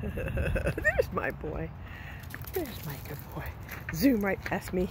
There's my boy. There's my good boy. Zoom right past me.